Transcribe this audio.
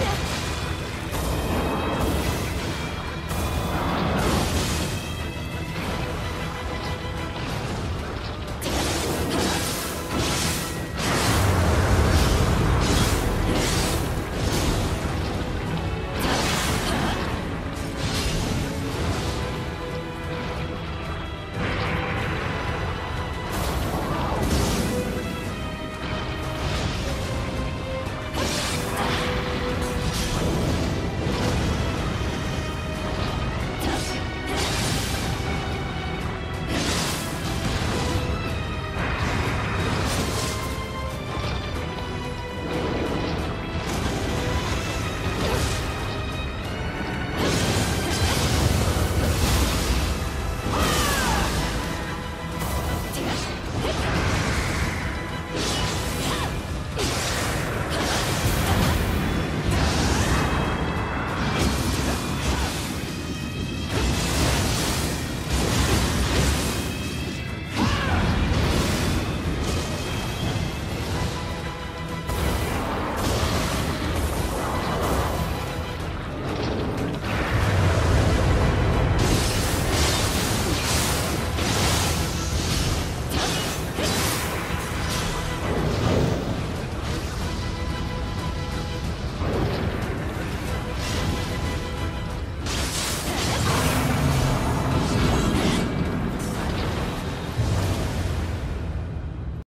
Yeah.